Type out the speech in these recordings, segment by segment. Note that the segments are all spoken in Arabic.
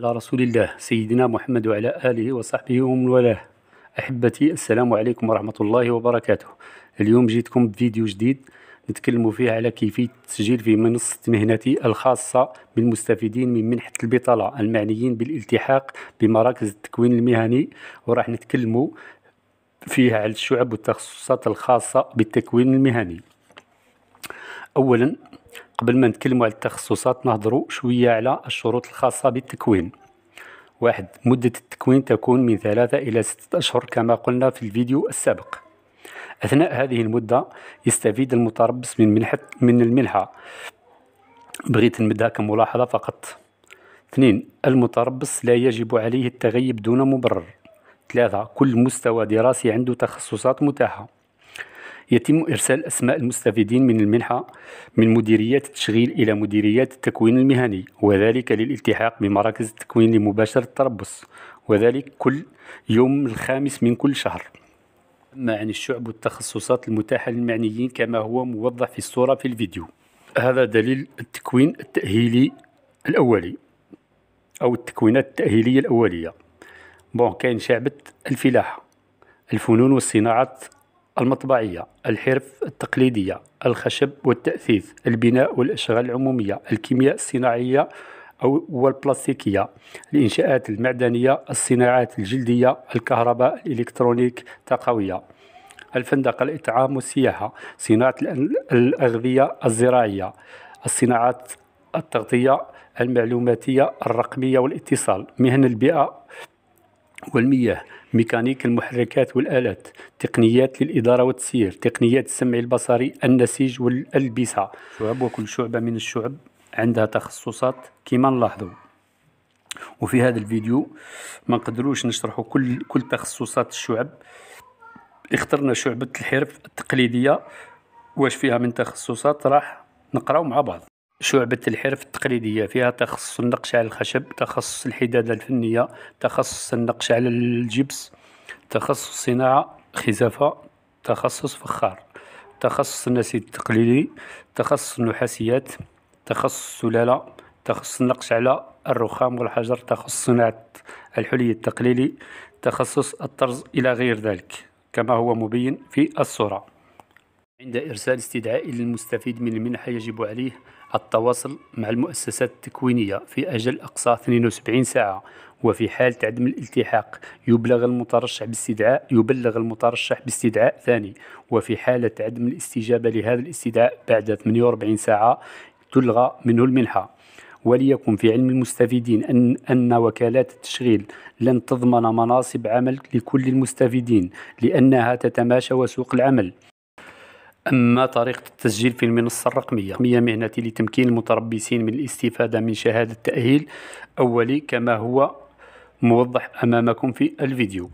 على رسول الله سيدنا محمد وعلى آله وصحبه ومن والاه. أحبتي السلام عليكم ورحمة الله وبركاته. اليوم جيتكم بفيديو جديد نتكلم فيه على كيفية التسجيل في منصة مهنتي الخاصة بالمستفيدين من منحة البطالة المعنيين بالالتحاق بمراكز التكوين المهني. وراح نتكلموا فيها على الشعب والتخصصات الخاصة بالتكوين المهني. أولا قبل ما نتكلموا على التخصصات نهضروا شوية على الشروط الخاصة بالتكوين. واحد مدة التكوين تكون من ثلاثة إلى ستة أشهر كما قلنا في الفيديو السابق. أثناء هذه المدة يستفيد المتربص من منحة من المنحة بغيت نمدها كملاحظة فقط. اثنين المتربص لا يجب عليه التغيب دون مبرر. ثلاثة كل مستوى دراسي عنده تخصصات متاحة. يتم إرسال أسماء المستفيدين من المنحة من مديريات التشغيل إلى مديريات التكوين المهني وذلك للالتحاق بمراكز التكوين لمباشرة التربص وذلك كل يوم الخامس من كل شهر. أما عن الشعب والتخصصات المتاحة للمعنيين كما هو موضح في الصورة في الفيديو. هذا دليل التكوين التأهيلي الأولي أو التكوينات التأهيلية الأولية. بون كاين شعبة الفلاحة الفنون والصناعات المطبعية الحرف التقليدية الخشب والتأثيث البناء والأشغال العمومية الكيمياء الصناعية أو والبلاستيكية الإنشاءات المعدنية الصناعات الجلدية الكهرباء الإلكترونيك التقوية الفندق الإطعام والسياحة صناعة الأغذية الزراعية الصناعات التغطية المعلوماتية الرقمية والاتصال مهن البيئة والمياه. ميكانيك المحركات والآلات تقنيات للإدارة والتسيير تقنيات السمع البصري النسيج والألبسة. شعب وكل شعبة من الشعب عندها تخصصات كما نلاحظوا. وفي هذا الفيديو ما نقدروش نشرحوا كل كل تخصصات الشعب. اخترنا شعبة الحرف التقليدية. واش فيها من تخصصات؟ راح نقراو مع بعض. شعبة الحرف التقليدية. فيها تخصص النقش على الخشب تخصص الحدادة الفنية تخصص النقش على الجبس تخصص صناعة خزافة تخصص فخار تخصص النسيج التقليدي تخصص النحاسيات تخصص سلالة تخصص النقش على الرخام والحجر تخصص صناعة الحلي التقليدي تخصص الطرز إلى غير ذلك كما هو مبين في الصورة. عند إرسال استدعاء للمستفيد من المنحة يجب عليه التواصل مع المؤسسات التكوينية في أجل أقصى 72 ساعة وفي حالة عدم الالتحاق يبلغ المترشح باستدعاء يبلغ المترشح باستدعاء ثاني وفي حالة عدم الاستجابة لهذا الاستدعاء بعد 48 ساعة تلغى منه المنحة وليكن في علم المستفيدين أن, أن وكالات التشغيل لن تضمن مناصب عمل لكل المستفيدين لأنها تتماشى وسوق العمل. أما طريقة التسجيل في المنصة الرقمية هي مهنتي لتمكين المتربصين من الاستفادة من شهادة تأهيل أولي كما هو موضح أمامكم في الفيديو.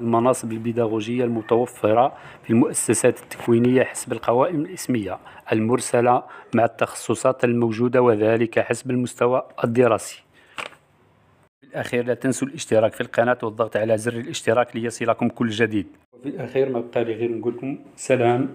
المناصب البيداغوجية المتوفرة في المؤسسات التكوينية حسب القوائم الإسمية المرسلة مع التخصصات الموجودة وذلك حسب المستوى الدراسي. في الأخير لا تنسوا الاشتراك في القناة والضغط على زر الاشتراك ليصلكم كل جديد. وفي الأخير ما بقى لي غير نقول لكم سلام.